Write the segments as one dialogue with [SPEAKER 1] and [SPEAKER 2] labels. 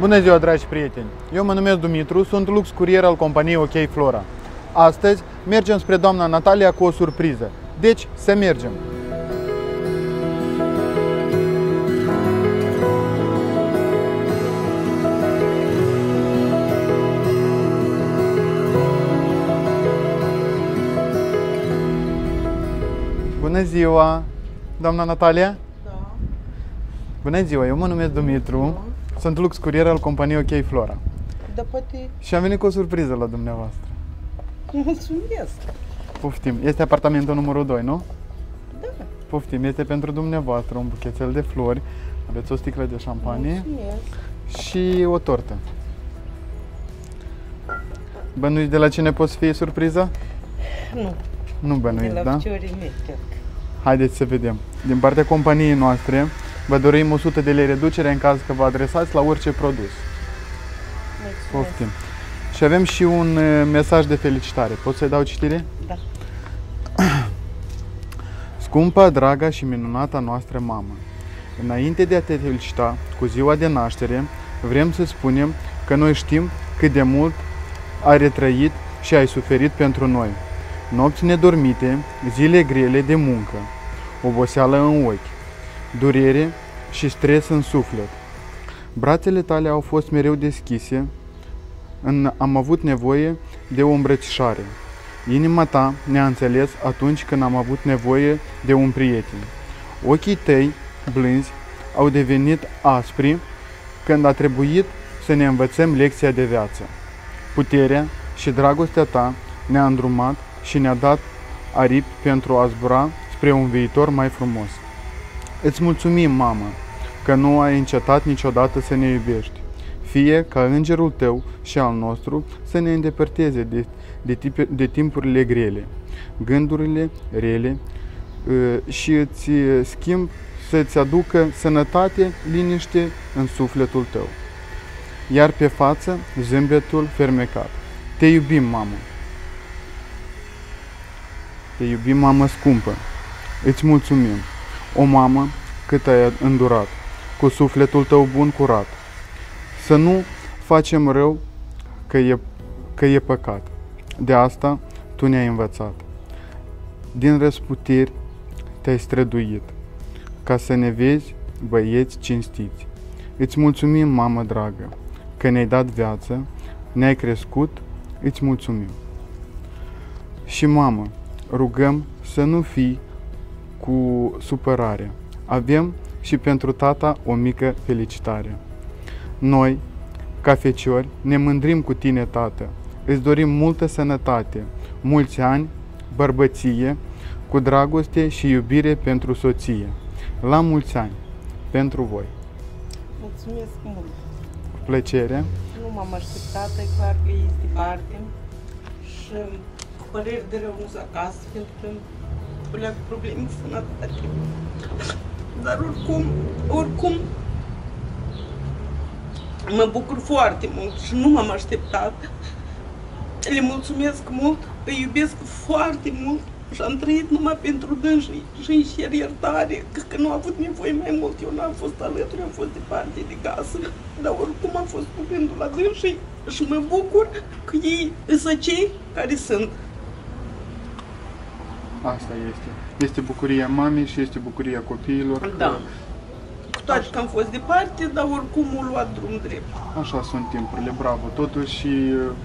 [SPEAKER 1] Bună ziua, dragi prieteni! Eu mă numesc Dumitru, sunt lux curier al companiei OK Flora. Astăzi mergem spre doamna Natalia cu o surpriză. Deci, să mergem! Bună ziua, doamna Natalia!
[SPEAKER 2] Da.
[SPEAKER 1] Bună ziua, eu mă numesc Dumitru, sunt lux curier al companiei OK Flora.
[SPEAKER 2] Dar poate
[SPEAKER 1] Și am venit cu o surpriză la dumneavoastră.
[SPEAKER 2] mulțumesc.
[SPEAKER 1] Poftim, este apartamentul numărul 2, nu?
[SPEAKER 2] Da,
[SPEAKER 1] Poftim, este pentru dumneavoastră un buchețel de flori, aveți o sticlă de șampanie
[SPEAKER 2] mulțumesc.
[SPEAKER 1] și o tortă. Bănuiți de la cine poți fi surpriză?
[SPEAKER 2] Nu,
[SPEAKER 1] Nu
[SPEAKER 2] de
[SPEAKER 1] bănuiți,
[SPEAKER 2] la
[SPEAKER 1] da?
[SPEAKER 2] piciorii mei chiar.
[SPEAKER 1] Haideți să vedem. Din partea companiei noastre, vă dorim 100 de lei reducere în caz că vă adresați la orice produs.
[SPEAKER 2] Mulțumesc.
[SPEAKER 1] Poftim. Și avem și un uh, mesaj de felicitare. Pot să-i dau citire?
[SPEAKER 2] Da.
[SPEAKER 1] Scumpa, draga și minunata noastră mamă, înainte de a te felicita cu ziua de naștere, vrem să spunem că noi știm cât de mult ai retrăit și ai suferit pentru noi. Nopți nedormite, zile grele de muncă, oboseală în ochi, durere și stres în suflet. Brațele tale au fost mereu deschise, în, am avut nevoie de o îmbrățișare. Inima ta ne-a înțeles atunci când am avut nevoie de un prieten. Ochii tăi, blânzi, au devenit aspri când a trebuit să ne învățăm lecția de viață. Puterea și dragostea ta ne-a îndrumat și ne-a dat aripi pentru a zbura spre un viitor mai frumos. Îți mulțumim, mamă, că nu ai încetat niciodată să ne iubești. Fie ca îngerul tău și al nostru să ne îndepărteze de, de, tipe, de timpurile grele, gândurile rele ă, și îți ă, schimb să-ți aducă sănătate, liniște în sufletul tău. Iar pe față, zâmbetul fermecat. Te iubim, mamă! Te iubim, mamă scumpă! Îți mulțumim! O mamă cât ai îndurat, cu sufletul tău bun curat. Să nu facem rău că e, că e păcat. De asta tu ne-ai învățat. Din răsputeri te-ai străduit, ca să ne vezi băieți cinstiți. Îți mulțumim, mamă dragă, că ne-ai dat viață, ne-ai crescut, îți mulțumim. Și mamă, rugăm să nu fii cu supărare. Avem și pentru tata o mică felicitare. Noi, ca feciori, ne mândrim cu tine, tată. Îți dorim multă sănătate, mulți ani, bărbăție, cu dragoste și iubire pentru soție. La mulți ani, pentru voi.
[SPEAKER 2] Mulțumesc mult.
[SPEAKER 1] Cu plăcere.
[SPEAKER 2] Nu m-am așteptat, e clar că ești departe. Și cu păreri de rău nu sunt acasă, pentru că îmi cu probleme de sănătate. Dar oricum, oricum, mă bucur foarte mult și nu m-am așteptat. Le mulțumesc mult, îi iubesc foarte mult și am trăit numai pentru dânsii și îi cer iertare, că, că nu a avut nevoie mai mult. Eu n-am fost alături, am fost departe de casă, dar oricum am fost cu gândul la dânsii și mă bucur că ei sunt cei care sunt.
[SPEAKER 1] Asta este. Este bucuria mamei și este bucuria copiilor. că
[SPEAKER 2] Da. Cu toate că am fost departe, dar oricum au luat drum drept.
[SPEAKER 1] Așa sunt timpurile, bravo. Totuși,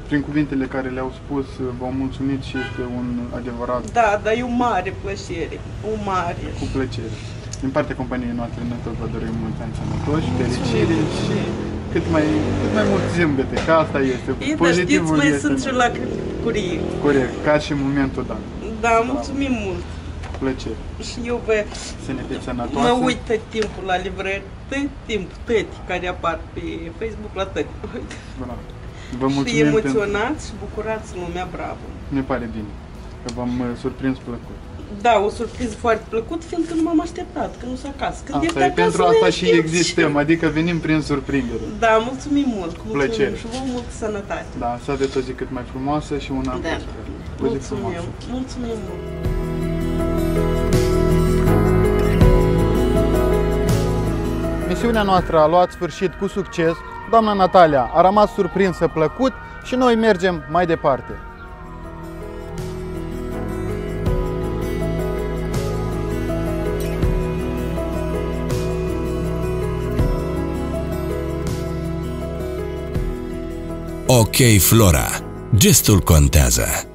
[SPEAKER 1] prin cuvintele care le-au spus, v-au mulțumit și este un adevărat
[SPEAKER 2] Da, dar e o mare plăcere, o mare.
[SPEAKER 1] cu plăcere. Din partea companiei noastre, noi tot vă dorim mulți ani sănătoși, fericire și cât mai, cât mai mult zâmbete, că asta este.
[SPEAKER 2] Ei, dar știți,
[SPEAKER 1] Pozitivul
[SPEAKER 2] mai
[SPEAKER 1] este
[SPEAKER 2] sunt și la curie.
[SPEAKER 1] corect, ca și în momentul dat.
[SPEAKER 2] Da, mulțumim mult.
[SPEAKER 1] Cu plăcere.
[SPEAKER 2] Și eu vă,
[SPEAKER 1] Să ne fiți
[SPEAKER 2] mă
[SPEAKER 1] sănătoase.
[SPEAKER 2] uit tot timpul la livrări, tot timpul, tăti care apar pe Facebook la tăti.
[SPEAKER 1] Bravo. Vă
[SPEAKER 2] Și
[SPEAKER 1] mulțumim pentru...
[SPEAKER 2] emoționați și bucurați lumea, bravo.
[SPEAKER 1] Ne pare bine că v-am uh, surprins plăcut.
[SPEAKER 2] Da, o surpriză foarte plăcut, fiindcă nu m-am așteptat, că nu s acasă. Când ești
[SPEAKER 1] Asta e,
[SPEAKER 2] acasă,
[SPEAKER 1] pentru
[SPEAKER 2] nu
[SPEAKER 1] asta
[SPEAKER 2] ești
[SPEAKER 1] și
[SPEAKER 2] timp
[SPEAKER 1] existăm, adică venim prin surprindere.
[SPEAKER 2] Da, mulțumim mult, cu mulțumim
[SPEAKER 1] Plăcere.
[SPEAKER 2] și vă multă sănătate.
[SPEAKER 1] Da, să aveți o zi cât mai frumoasă și un an
[SPEAKER 2] Da,
[SPEAKER 1] prosper. O zi frumoasă.
[SPEAKER 2] mulțumim, mulțumim mult.
[SPEAKER 1] Misiunea noastră a luat sfârșit cu succes doamna Natalia a rămas surprinsă plăcut și noi mergem mai departe.
[SPEAKER 3] Ok Flora. Gestul contează.